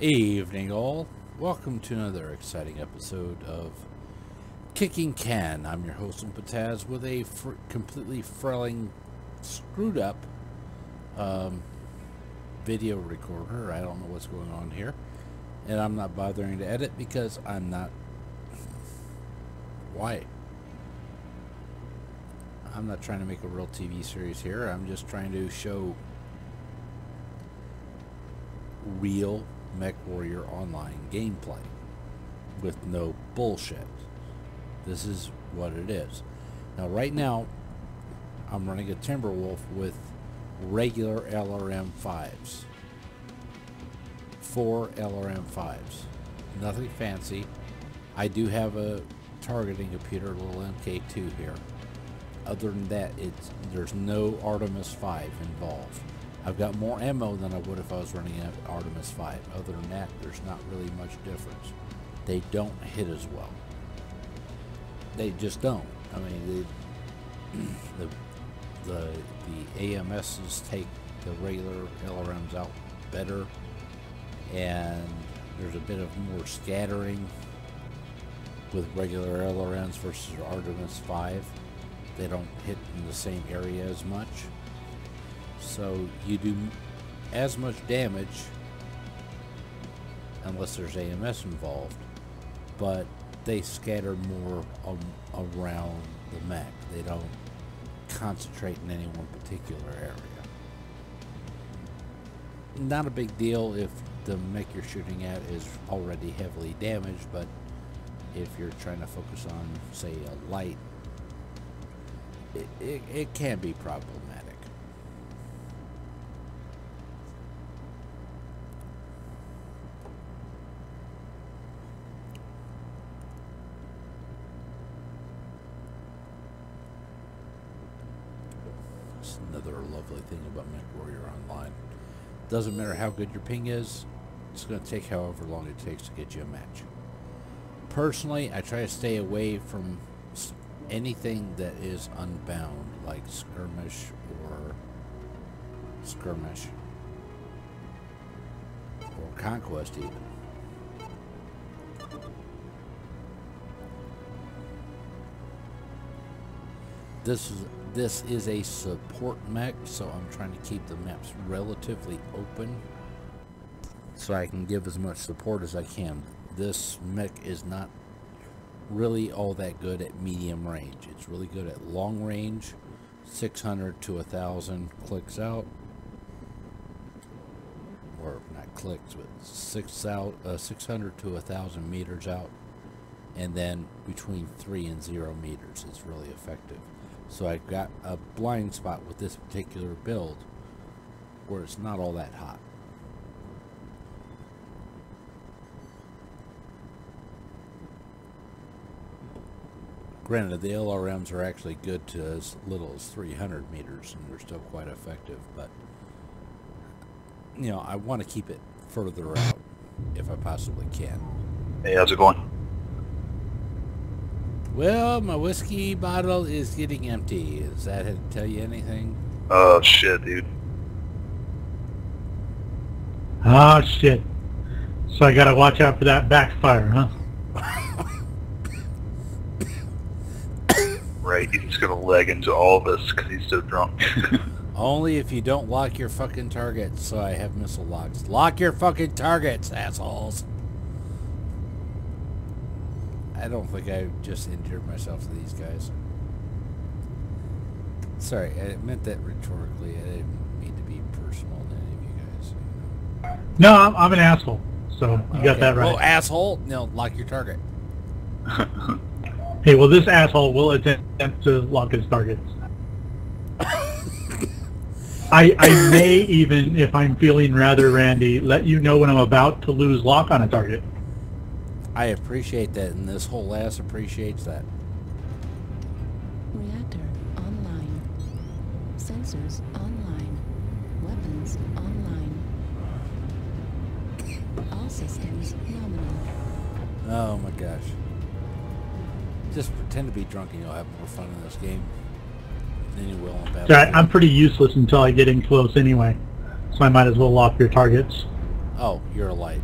Evening all. Welcome to another exciting episode of Kicking Can. I'm your host Pataz with a fr completely frailing, screwed up um, video recorder. I don't know what's going on here. And I'm not bothering to edit because I'm not... Why? I'm not trying to make a real TV series here. I'm just trying to show real Mech Warrior Online gameplay with no bullshit. This is what it is. Now, right now, I'm running a Timberwolf with regular LRM 5s. Four LRM 5s. Nothing fancy. I do have a targeting computer, little MK2 here. Other than that, it's there's no Artemis 5 involved. I've got more ammo than I would if I was running an Artemis 5. Other than that, there's not really much difference. They don't hit as well. They just don't. I mean, the the the AMSs take the regular LRMs out better, and there's a bit of more scattering with regular LRMs versus Artemis 5. They don't hit in the same area as much. So you do as much damage unless there's AMS involved, but they scatter more um, around the mech. They don't concentrate in any one particular area. Not a big deal if the mech you're shooting at is already heavily damaged, but if you're trying to focus on, say, a light, it, it, it can be problematic. another lovely thing about MechWarrior Online. Doesn't matter how good your ping is, it's going to take however long it takes to get you a match. Personally, I try to stay away from anything that is unbound, like skirmish or skirmish or conquest even. This is this is a support mech, so I'm trying to keep the maps relatively open so I can give as much support as I can. This mech is not really all that good at medium range. It's really good at long range, 600 to 1,000 clicks out, or not clicks, but 6 out, uh, 600 to 1,000 meters out, and then between 3 and 0 meters. It's really effective. So I've got a blind spot with this particular build where it's not all that hot. Granted, the LRMs are actually good to as little as 300 meters, and they're still quite effective, but, you know, I want to keep it further out if I possibly can. Hey, how's it going? Well, my whiskey bottle is getting empty. Does that tell you anything? Oh, shit, dude. Oh, shit. So I gotta watch out for that backfire, huh? right, he's just gonna leg into all of us because he's so drunk. Only if you don't lock your fucking targets, so I have missile locks. Lock your fucking targets, assholes! I don't think I just endeared myself to these guys. Sorry, I meant that rhetorically. I didn't mean to be personal to any of you guys. No, I'm, I'm an asshole. So you okay. got that right. Oh, asshole! No, lock your target. hey, well, this asshole will attempt to lock his targets. I, I may even, if I'm feeling rather randy, let you know when I'm about to lose lock on a target. I appreciate that, and this whole ass appreciates that. Reactor online. Sensors online. Weapons online. All systems nominal. Oh my gosh. Just pretend to be drunk and you'll have more fun in this game than you will in battle. Right, I'm pretty useless until I get in close anyway, so I might as well lock your targets. Oh, you're a light.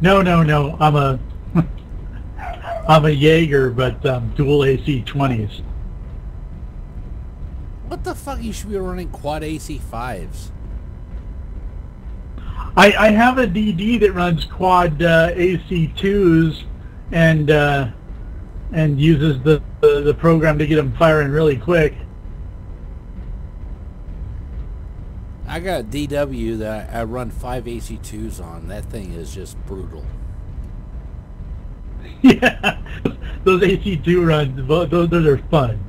No, no, no. I'm a I'm a Jaeger, but um, dual AC 20s. What the fuck? You should be running quad AC fives. I, I have a DD that runs quad uh, AC 2s and uh, and uses the, the the program to get them firing really quick. I got a DW that I, I run five AC2s on. That thing is just brutal. yeah, those AC 2 runs, those, those are fun.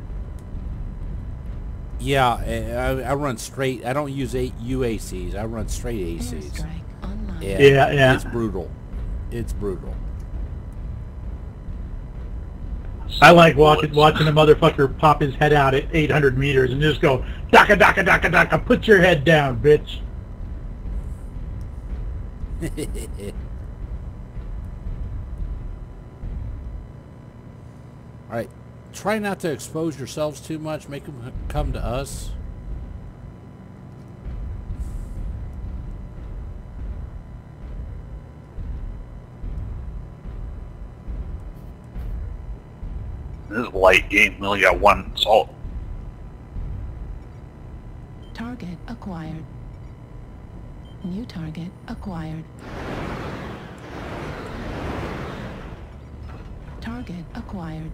Yeah, eh, I, I run straight. I don't use eight UACs. I run straight ACs. Yeah, Yeah, yeah. It's brutal. It's brutal. I like watching watching a motherfucker pop his head out at 800 meters and just go daka daka daka daka. Put your head down, bitch. All right. Try not to expose yourselves too much. Make them come to us. Light game. We only got one assault. Target acquired. New target acquired. Target acquired.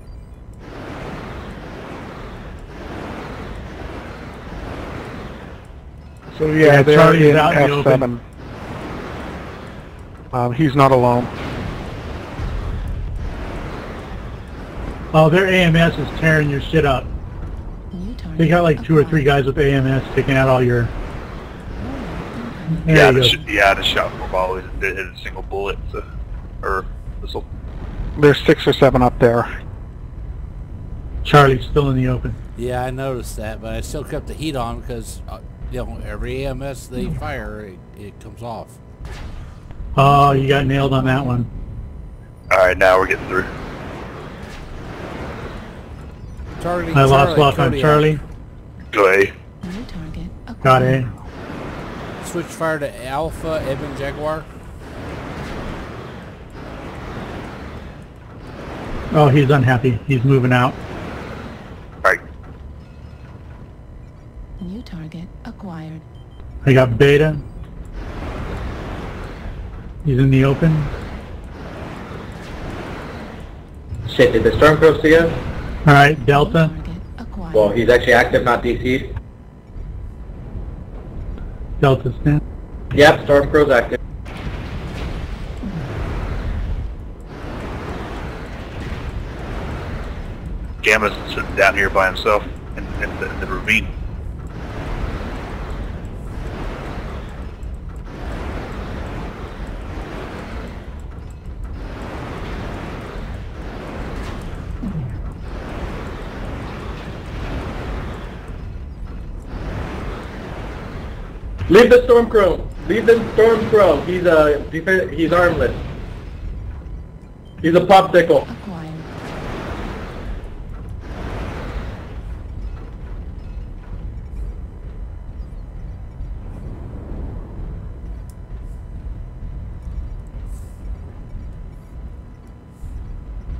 So Yeah, yeah, they're in out in the open. F7. Um, he's not alone. Oh, their AMS is tearing your shit up. New They got like two or three guys with AMS taking out all your. There yeah, you the go. yeah, the shot from always did hit a single bullet. So, or missile. There's six or seven up there. Charlie's still in the open. Yeah, I noticed that, but I still kept the heat on because uh, you know every AMS they fire, it, it comes off. Oh, you got nailed on that one. All right, now we're getting through. Targeting I lost Charlie, lock on Charlie. Go A. New target. Got it. Switch fire to Alpha, Ebon Jaguar. Oh, he's unhappy. He's moving out. Right. New target acquired. I got Beta. He's in the open. Shit, did the Stormcrow see us? All right, Delta. Well, he's actually active, not DC'd. Delta's down. Yep, Stormcrow's active. Gamma's sitting down here by himself in, in, the, in the ravine. Leave the storm Stormcrow! Leave the Stormcrow! He's uh, a defen he's armless. He's a popsicle.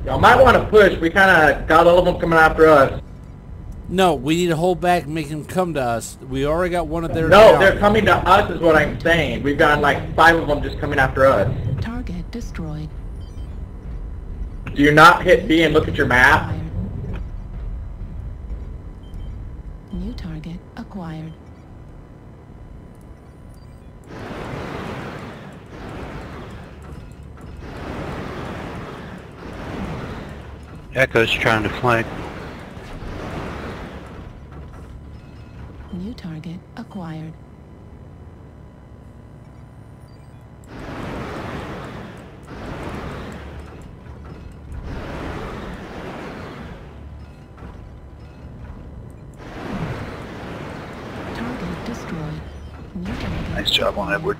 Y'all might want to push. We kind of got all of them coming after us. No, we need to hold back and make them come to us. We already got one of their. No, down. they're coming to us is what I'm saying. We've got like five of them just coming after us. Target destroyed. Do you not hit B and look at your map? New target acquired. Echo's trying to flank. Target acquired. Target destroyed. Nice job on Edward.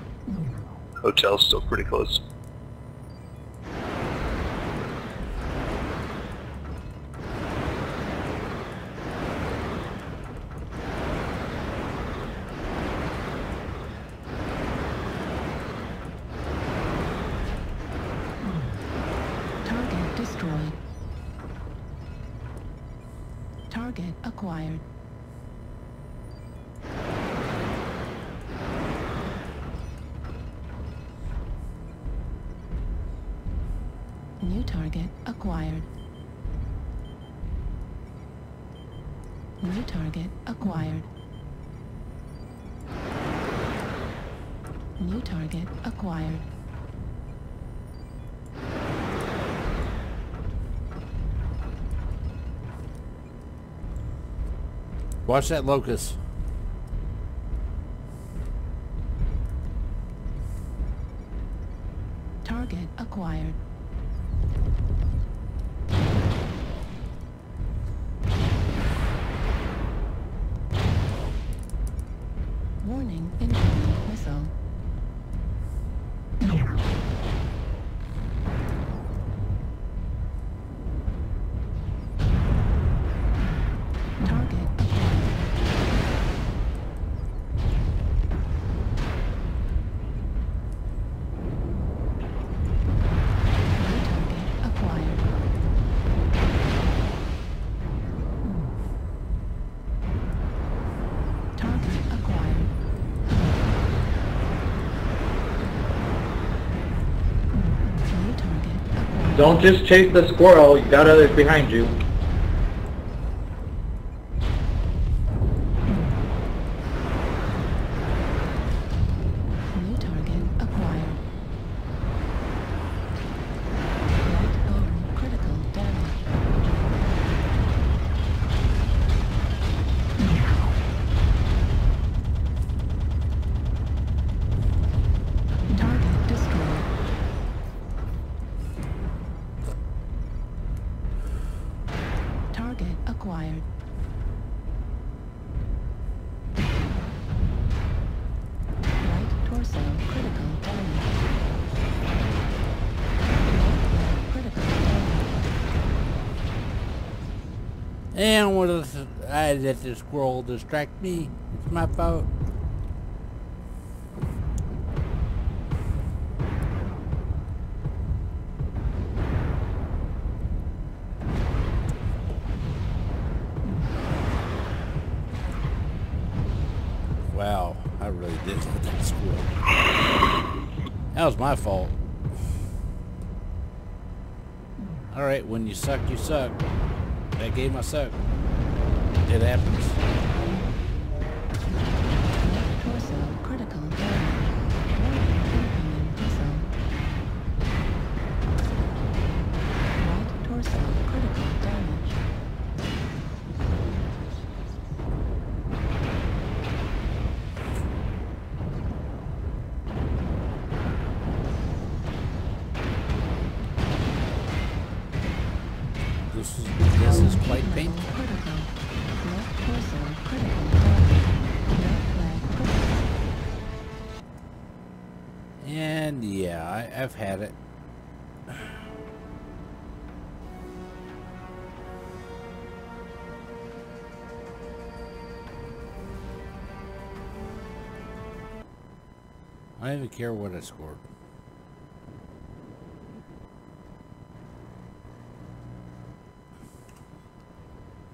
Hotel's still pretty close. New target acquired. New target acquired. New target acquired. Watch that locust. Target acquired. Don't just chase the squirrel, you got others behind you. Right torso critical damage. And what else? I let the squirrel distract me. It's my fault. That. That was my fault. Alright, when you suck, you suck. That game I suck. It happens. And yeah, I, I've had it. I don't even care what I scored.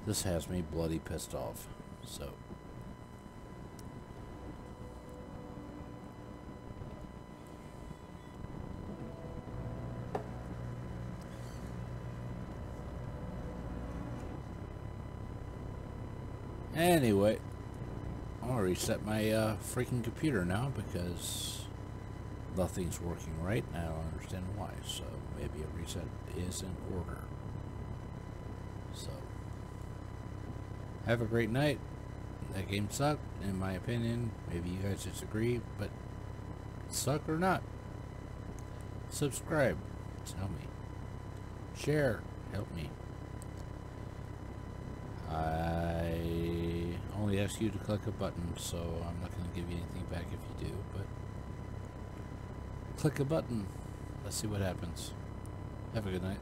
This has me bloody pissed off. So. Anyway, I'll reset my uh, freaking computer now because nothing's working right. and I don't understand why. So maybe a reset is in order. So have a great night. That game sucked, in my opinion. Maybe you guys disagree, but suck or not, subscribe. Tell me. Share. Help me. I only ask you to click a button, so I'm not going to give you anything back if you do, but click a button. Let's see what happens. Have a good night.